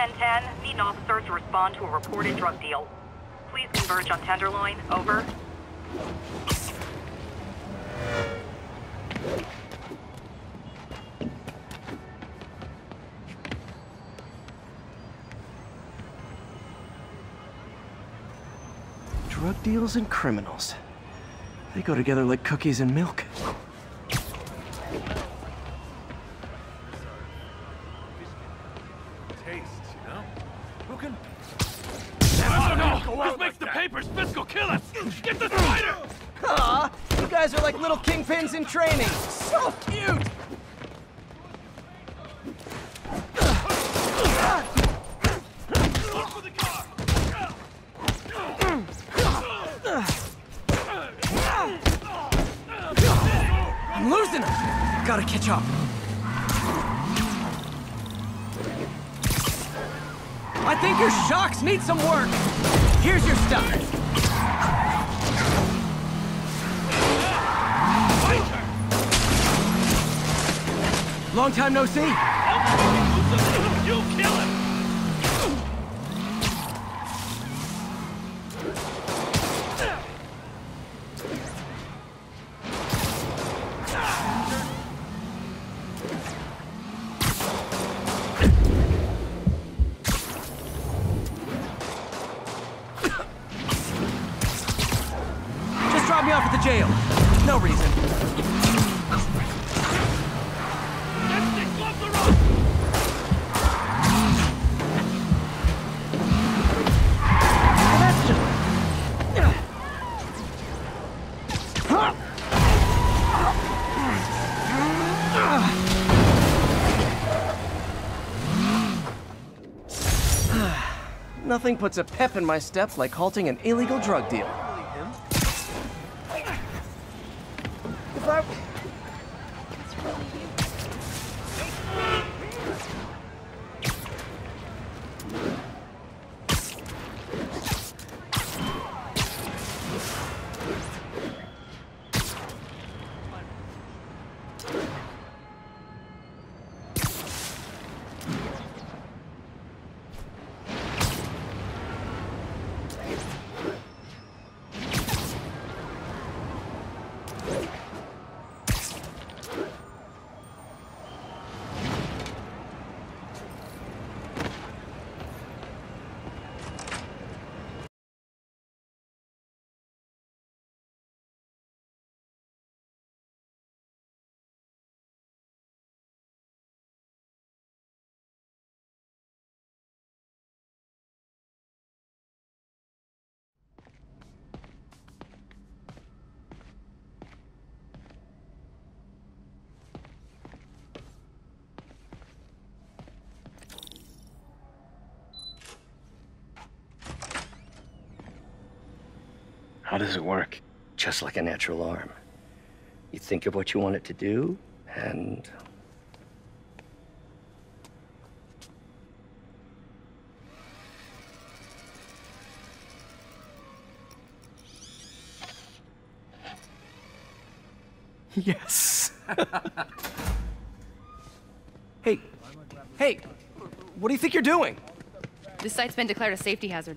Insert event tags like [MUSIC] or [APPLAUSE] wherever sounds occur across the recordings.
1010, need an officer to respond to a reported drug deal. Please converge on Tenderloin. Over. Drug deals and criminals. They go together like cookies and milk. This makes the papers! Fisk'll, kill us! Get the spider! Aw, you guys are like little kingpins in training. So cute! I'm losing them. Gotta catch up. I think your shocks need some work. Here's your stuff. Long time no see. You'll kill him! Nothing puts a pep in my step like halting an illegal drug deal. Does it work? Just like a natural arm. You think of what you want it to do, and. Yes. hey, hey, what do you think you're doing? This site's been declared a safety hazard.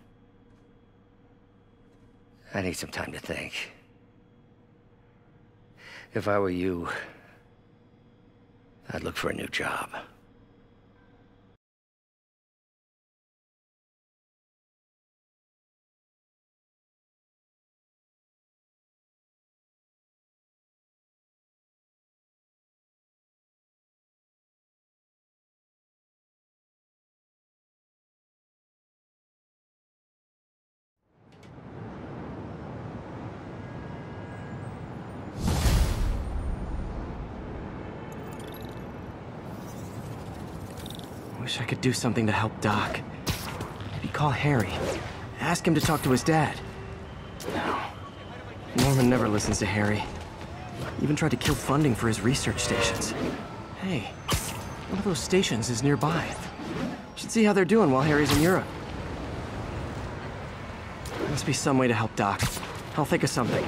I need some time to think. If I were you, I'd look for a new job. Wish I could do something to help Doc. Maybe call Harry. Ask him to talk to his dad. No. Norman never listens to Harry. Even tried to kill funding for his research stations. Hey, one of those stations is nearby. Should see how they're doing while Harry's in Europe. There Must be some way to help Doc. I'll think of something.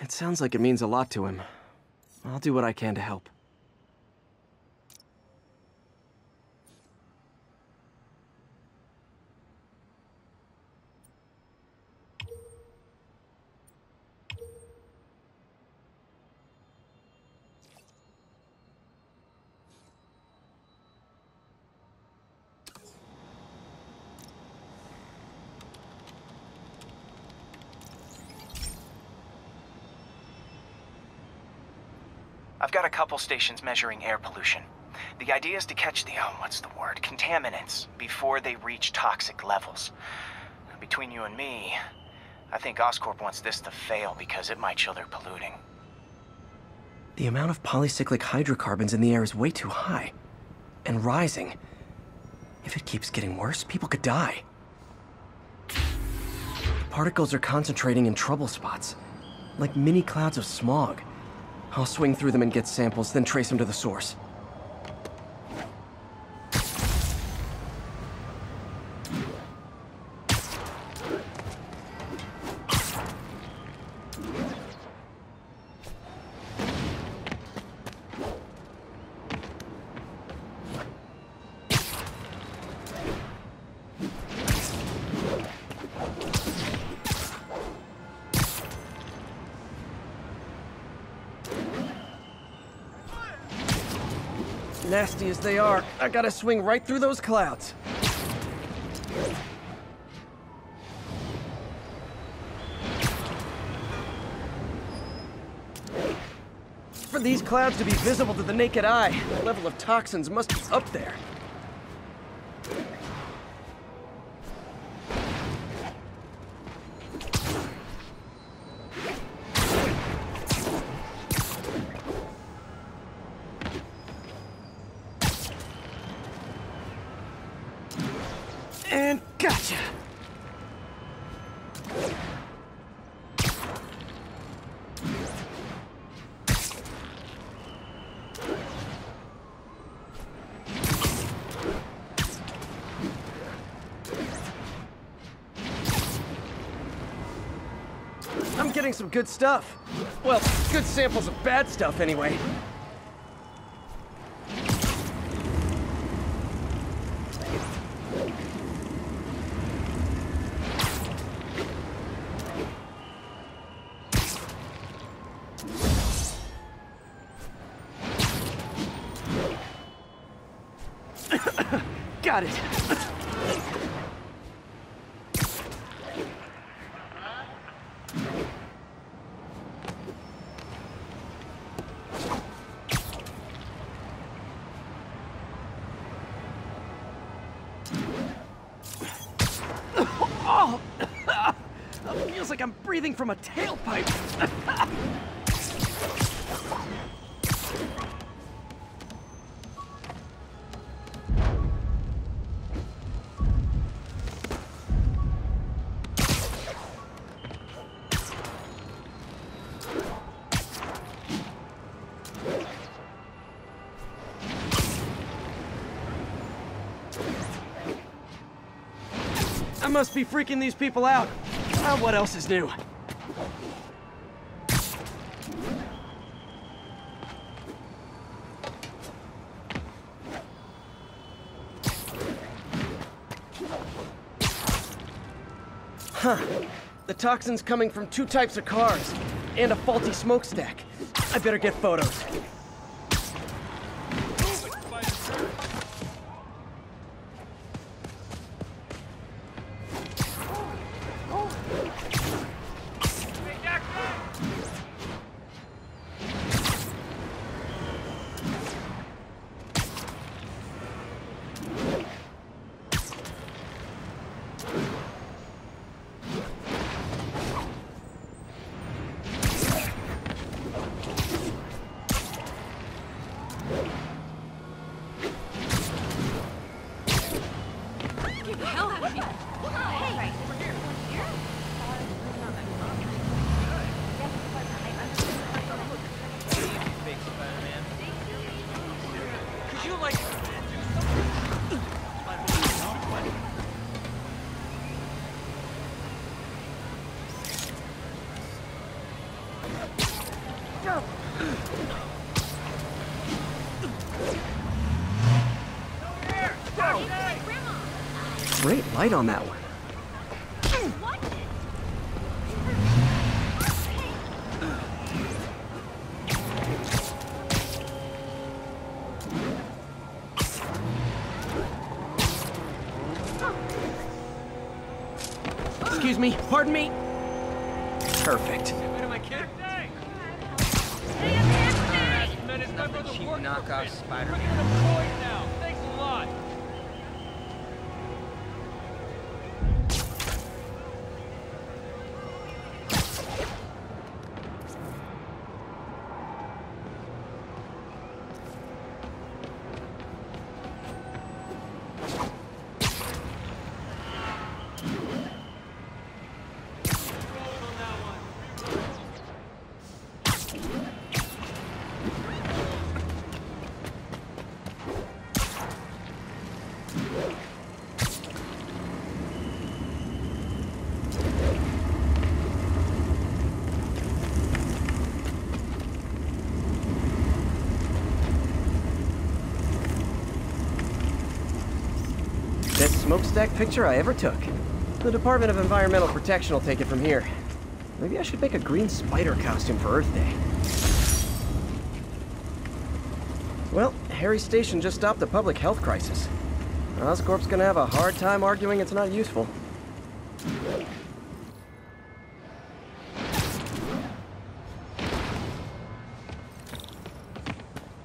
it sounds like it means a lot to him. I'll do what I can to help. I've got a couple stations measuring air pollution. The idea is to catch the, oh, what's the word, contaminants before they reach toxic levels. Between you and me, I think Oscorp wants this to fail because it might show they're polluting. The amount of polycyclic hydrocarbons in the air is way too high. And rising. If it keeps getting worse, people could die. The particles are concentrating in trouble spots, like mini clouds of smog. I'll swing through them and get samples, then trace them to the source. Nasty as they are, I gotta swing right through those clouds. For these clouds to be visible to the naked eye, the level of toxins must be up there. Gotcha! I'm getting some good stuff. Well, good samples of bad stuff anyway. Got it. [LAUGHS] Oh! [LAUGHS] Feels like I'm breathing from a tailpipe. [LAUGHS] must be freaking these people out. Ah, what else is new? Huh. The toxin's coming from two types of cars, and a faulty smokestack. I better get photos. Great light on that one. Excuse me, pardon me. Perfect. Cheap knockoff Spider-Man. now. Thanks a lot. Best smokestack picture I ever took. The Department of Environmental Protection will take it from here. Maybe I should make a green spider costume for Earth Day. Well, Harry Station just stopped a public health crisis. Oscorp's gonna have a hard time arguing it's not useful.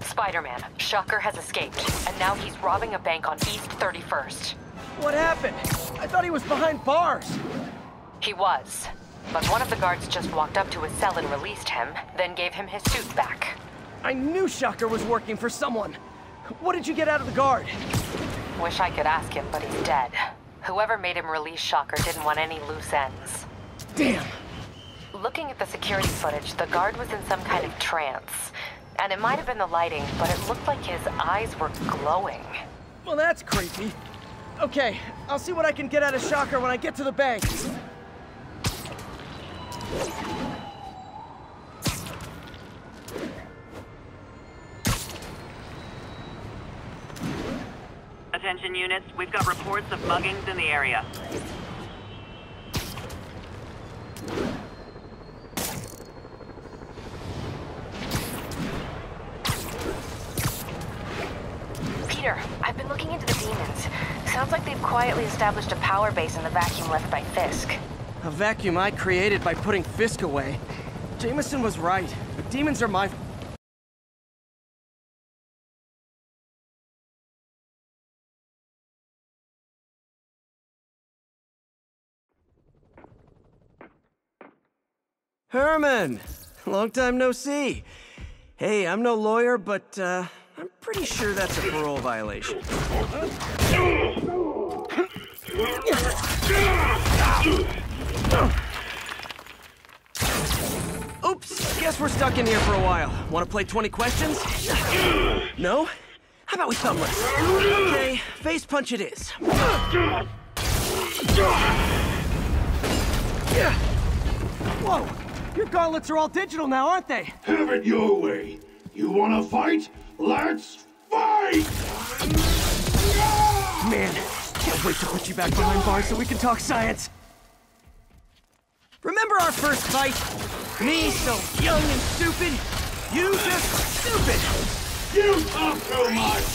Spider-Man, Shocker has escaped, and now he's robbing a bank on East 31st. What happened? I thought he was behind bars. He was. But one of the guards just walked up to his cell and released him, then gave him his suit back. I knew Shocker was working for someone. What did you get out of the guard? Wish I could ask him, but he's dead. Whoever made him release Shocker didn't want any loose ends. Damn. Looking at the security footage, the guard was in some kind of trance. And it might have been the lighting, but it looked like his eyes were glowing. Well, that's creepy. Okay, I'll see what I can get out of Shocker when I get to the bank. Attention units, we've got reports of muggings in the area. Established a power base in the vacuum left by Fisk. A vacuum I created by putting Fisk away. Jameson was right. The demons are my... Herman! Long time no see. Hey, I'm no lawyer, but, uh, I'm pretty sure that's a parole violation. Oops, guess we're stuck in here for a while. Want to play 20 questions? No? How about we thumbless? Okay, face punch it is. Whoa! Your gauntlets are all digital now, aren't they? Have it your way. You wanna fight? Let's fight! Man, can't wait to put you back behind bars so we can talk science. Remember our first fight? Me so young and stupid, you just stupid. You talk too much!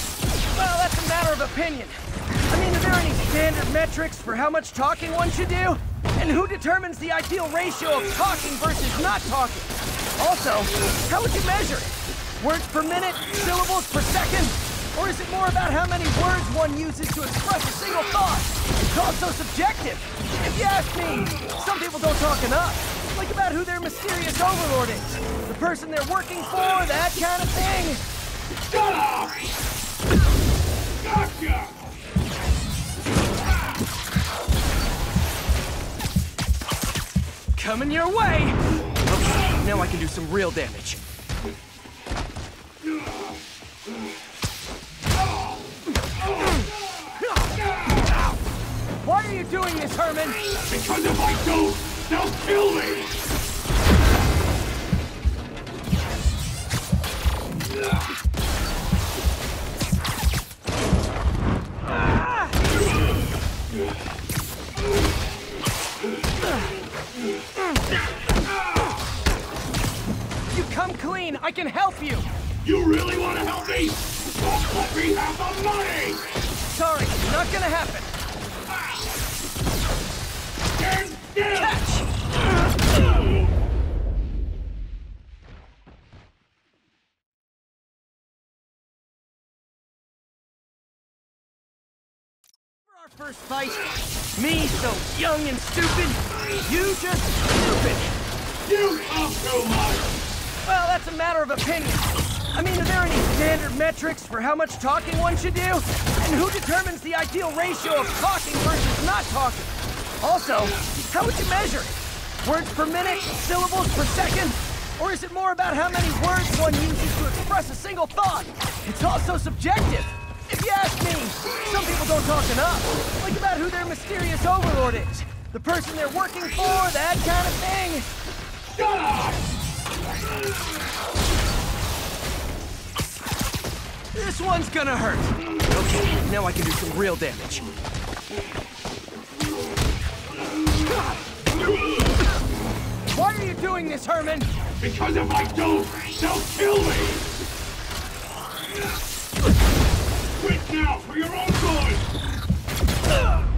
Well, that's a matter of opinion. I mean, are there any standard metrics for how much talking one should do? And who determines the ideal ratio of talking versus not talking? Also, how would you measure it? Words per minute? Syllables per second? Or is it more about how many words one uses to express a single thought? It's all so subjective. If you ask me, some people don't talk enough. Like about who their mysterious overlord is. The person they're working for, that kind of thing. Gotcha! Coming your way! Okay, now I can do some real damage. Why are you doing this, Herman? Because if I don't, they'll kill me! You come clean, I can help you! You really wanna help me? Just let me have the money! Sorry, not gonna happen. First fight, me so young and stupid, you just stupid. You talk too much! Well, that's a matter of opinion. I mean, are there any standard metrics for how much talking one should do? And who determines the ideal ratio of talking versus not talking? Also, how would you measure it? Words per minute? Syllables per second? Or is it more about how many words one uses to express a single thought? It's also subjective. If you ask me, some people don't talk enough. Like about who their mysterious overlord is. The person they're working for, that kind of thing. This one's gonna hurt. Okay, now I can do some real damage. Why are you doing this, Herman? Because if I don't, she'll kill me! Quit now, for your own good!